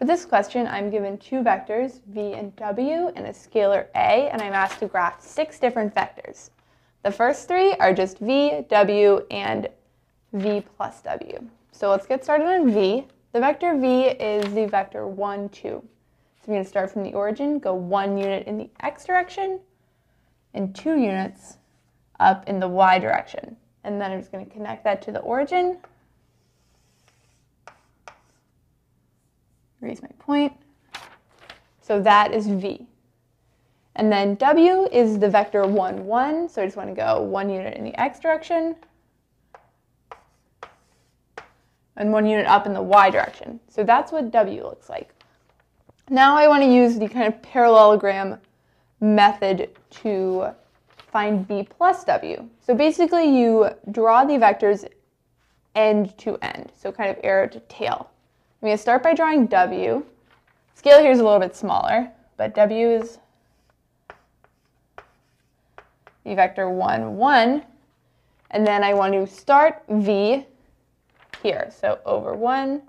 For this question, I'm given two vectors, v and w, and a scalar a, and I'm asked to graph six different vectors. The first three are just v, w, and v plus w. So let's get started on v. The vector v is the vector 1, 2. So I'm going to start from the origin, go one unit in the x direction, and two units up in the y direction. And then I'm just going to connect that to the origin. Raise my point. So that is v. And then w is the vector 1, 1. So I just want to go one unit in the x direction and one unit up in the y direction. So that's what w looks like. Now I want to use the kind of parallelogram method to find v plus w. So basically you draw the vectors end to end, so kind of arrow to tail. I'm going to start by drawing w. Scale here is a little bit smaller, but w is the vector 1, 1. And then I want to start v here, so over 1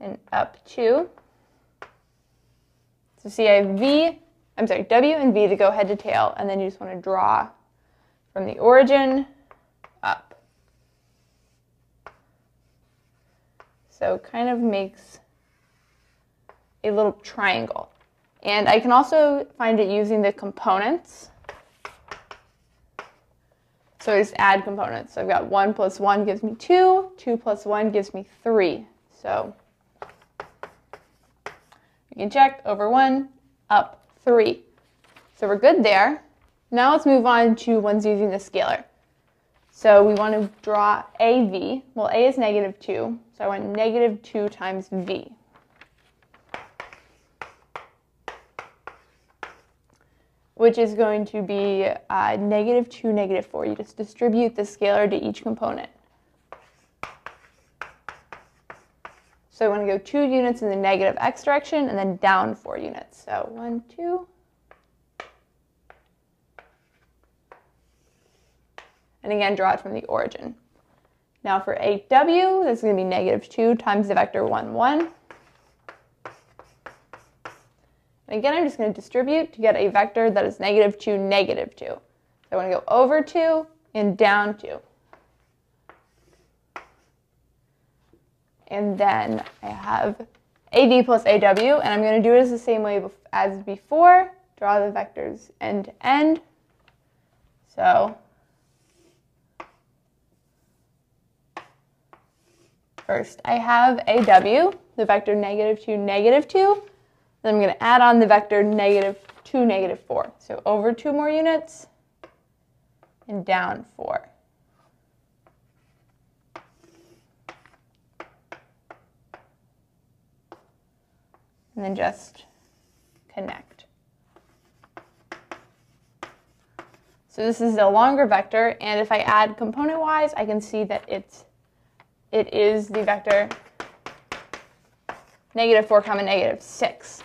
and up 2. So see I have v I'm sorry, W and V to go head to tail, and then you just want to draw from the origin up. So it kind of makes a little triangle. And I can also find it using the components. So I just add components. So I've got 1 plus 1 gives me 2, 2 plus 1 gives me 3. So you can check over 1, up 3. So we're good there. Now let's move on to ones using the scalar. So we want to draw AV. Well, A is negative 2, so I want negative 2 times V. which is going to be uh, negative 2, negative 4. You just distribute the scalar to each component. So I want to go 2 units in the negative x direction and then down 4 units. So 1, 2. And again, draw it from the origin. Now for AW, this is going to be negative 2 times the vector 1, 1. And again, I'm just going to distribute to get a vector that is negative 2, negative 2. So I want to go over 2 and down 2. And then I have AV plus AW, and I'm going to do it the same way as before. Draw the vectors end to end. So first I have AW, the vector negative 2, negative 2. Then I'm going to add on the vector negative 2, negative 4. So over 2 more units and down 4. And then just connect. So this is a longer vector, and if I add component-wise, I can see that it's, it is the vector negative 4 comma negative 6.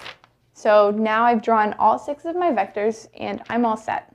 So now I've drawn all six of my vectors, and I'm all set.